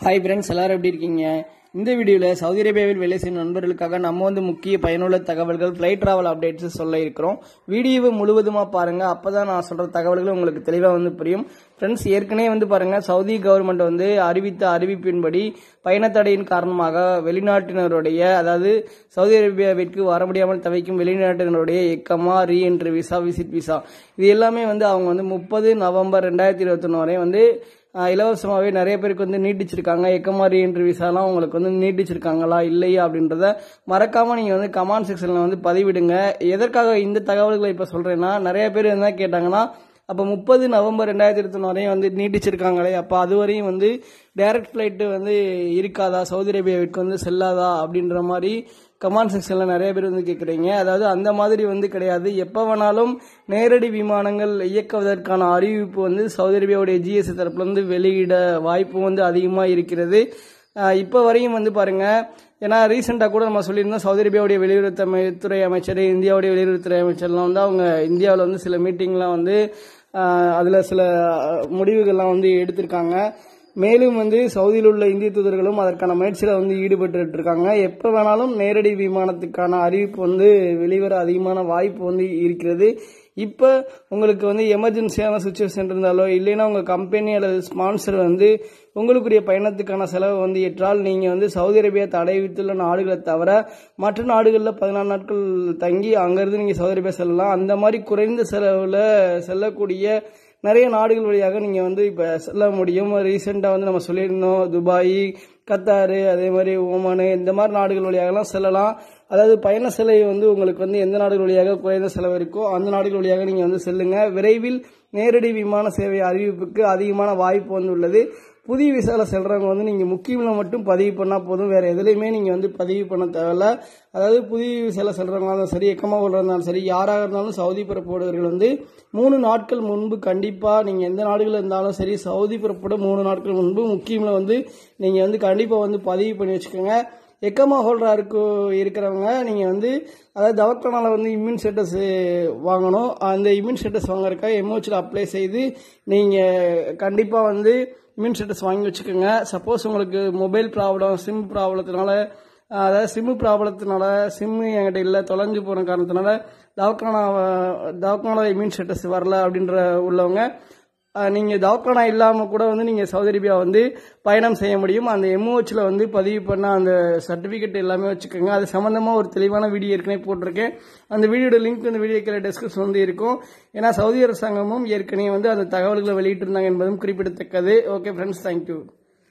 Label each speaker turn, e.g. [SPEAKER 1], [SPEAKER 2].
[SPEAKER 1] Hi friends எல்லாரும் எப்படி இருக்கீங்க? இந்த வீடியோவில் சவுதி அரேபியாவில் வேலை செய்யும் நண்பர்களுக்காக நம்ம வந்து முக்கிய பயனுள்ள தகவல்கள் ஃப்ளைட் ட்ராவல் அப்டேட்ஸ் சொல்ல இருக்கிறோம். வீடியோவை முழுவதுமாக அப்போ தான் நான் சொல்கிற தகவல்கள் உங்களுக்கு தெளிவாக வந்து புரியும். ஃப்ரெண்ட்ஸ் ஏற்கனவே வந்து பாருங்கள் சவுதி கவர்மெண்ட் வந்து அறிவித்த அறிவிப்பின்படி பயணத்தடையின் காரணமாக வெளிநாட்டினருடைய அதாவது சவுதி அரேபியாவிற்கு வர முடியாமல் தவிக்கும் வெளிநாட்டினருடைய எக்கமா re entry visa visit visa இது எல்லாமே வந்து அவங்க வந்து முப்பது நவம்பர் ரெண்டாயிரத்தி இருபத்தொன்னு வரை வந்து இலவசமாகவே நிறைய பேருக்கு வந்து நீட்டிச்சிருக்காங்க. எக்கமாரி இன்டர்வியூஸாலாம் விசாலாம் உங்களுக்கு வந்து நீட்டிச்சிருக்காங்களா இல்லையா அப்படின்றத மறக்காமல் நீங்கள் வந்து கமெண்ட் செக்ஷனில் வந்து பதிவிடுங்க. எதற்காக இந்த தகவல்களை இப்போ சொல்கிறேன்னா நிறைய பேர் என்ன கேட்டாங்கன்னா அப்போ முப்பது நவம்பர் ரெண்டாயிரத்தி இருபத்தி வரையும் வந்து நீட்டிச்சிருக்காங்களே அப்போ அது வரையும் வந்து டைரக்ட் ஃப்ளைட்டு வந்து இருக்காதா? சவுதி அரேபியாவிற்கு வந்து செல்லாதா? அப்படின்ற மாதிரி கமாண்ட் செக்ஷனில் நிறைய பேர் வந்து கேட்குறீங்க அதாவது அந்த மாதிரி வந்து கிடையாது. எப்போ வேணாலும் நேரடி விமானங்கள் இயக்குவதற்கான அறிவிப்பு வந்து சவுதி அரேபியாவுடைய ஜிஎஸ்சி தரப்புலேருந்து வெளியிட வாய்ப்பு வந்து அதிகமாக இருக்கிறது. இப்போ வரையும் வந்து பாருங்கள் ஏன்னா ரீசெண்டாக கூட நம்ம சொல்லியிருந்தோம் சவுதி அரேபியாவுடைய வெளியுறவுத்துறை அமைச்சர் இந்தியாவுடைய வெளியுறவுத்துறை அமைச்சர்லாம் வந்து அவங்க இந்தியாவில் வந்து சில மீட்டிங்லாம் வந்து அதில் சில முடிவுகள்லாம் வந்து எடுத்திருக்காங்க. மேலும் வந்து சவுதியில் உள்ள இந்திய தூதர்களும் அதற்கான முயற்சியில் வந்து ஈடுபட்டு இருக்காங்க. எப்போ வேணாலும் நேரடி விமானத்துக்கான அறிவிப்பு வந்து வெளிவர அதிகமான வாய்ப்பு வந்து இருக்கிறது. இப்போ உங்களுக்கு வந்து எமர்ஜென்சியான சுச்சுவேஷன் இருந்தாலோ இல்லைன்னா உங்கள் கம்பெனி அல்லது ஸ்பான்சர் வந்து உங்களுக்குரிய பயணத்துக்கான செலவு வந்து ஏற்றால் நீங்கள் வந்து சவுதி அரேபியா தடை வித்துள்ள நாடுகளை தவிர மற்ற நாடுகளில் பதினாலு நாட்கள் தங்கி அங்கேருந்து நீங்கள் சவுதி அரேபியா செல்லலாம். அந்த மாதிரி குறைந்த செலவில் செல்லக்கூடிய நிறைய நாடுகள் வழியாக நீங்கள் வந்து இப்போ செல்ல முடியும். ரீசெண்டாக வந்து நம்ம சொல்லியிருந்தோம் துபாய் கத்தாரு அதே மாதிரி ஓமானு இந்த மாதிரி நாடுகள் வழியாகலாம் செல்லலாம். அதாவது பயண செலவு வந்து உங்களுக்கு வந்து எந்த நாடுகள் வழியாக குறைந்த செலவு இருக்கோ அந்த நாடுகள் வழியாக நீங்கள் வந்து செல்லுங்க. விரைவில் நேரடி விமான சேவை அறிவிப்புக்கு அதிகமான வாய்ப்பு வந்து உள்ளது புதிய விசால செல்றவங்க வந்து நீங்கள் முக்கியமில் மட்டும் பதிவு பண்ணால் போதும். வேறு எதுலையுமே நீங்கள் வந்து பதிவு பண்ண தேவையில்ல. அதாவது புதிய விசால செல்றவங்களா இருந்தாலும் சரி எக்கமாக இருந்தாலும் சரி யாராக இருந்தாலும் சவுதி புறப்படுவர்கள் வந்து மூணு நாட்கள் முன்பு கண்டிப்பாக நீங்கள் எந்த நாடுகளில் இருந்தாலும் சரி சவுதி புறப்பட மூணு நாட்கள் முன்பு முக்கியமில் வந்து நீங்கள் வந்து கண்டிப்பாக வந்து பதிவு பண்ணி வச்சுக்கோங்க. எக்கமா ஹோல்டராருக்கு இருக்கிறவங்க நீங்கள் வந்து அதாவது தவக்கனால வந்து இம்யூன் ஸ்டேட்டஸ் வாங்கணும். அந்த இம்யூன் ஸ்டேட்டஸ் வாங்குறதுக்காக எம்ஓச்சில் அப்ளை செய்து நீங்கள் கண்டிப்பாக வந்து இம்யூன் ஸ்டேட்டஸ் வாங்கி வச்சுக்கோங்க. சப்போஸ் உங்களுக்கு மொபைல் ப்ராப்ளம் சிம் ப்ராப்ளத்தினால அதாவது சிம்மு ப்ராப்ளத்தினால சிம்மு என்கிட்ட இல்லை தொலைஞ்சு போன காரணத்தினால தவக்கான தவக்கான இம்யூன் ஸ்டேட்டஸ் வரல அப்படின்ற உள்ளவங்க நீங்கள் தவக்கானா இல்லாமல் கூட வந்து நீங்கள் சவுதி அரேபியா வந்து பயணம் செய்ய முடியும். அந்த எம்ஓஹெச்சில் வந்து பதிவு பண்ண அந்த சர்டிஃபிகேட் எல்லாமே வச்சுக்கோங்க. அது சம்மந்தமாக ஒரு தெளிவான வீடியோ ஏற்கனவே போட்டிருக்கேன். அந்த வீடியோட லிங்க் இந்த வீடியோ கீழே டெஸ்கிரிப்ஷன் வந்து இருக்கும். ஏன்னா சவுதி அரசாங்கமும் ஏற்கனவே வந்து அந்த தகவல்களை வெளியிட்டிருந்தாங்க என்பதும் குறிப்பிடத்தக்கது. Okay friends thank you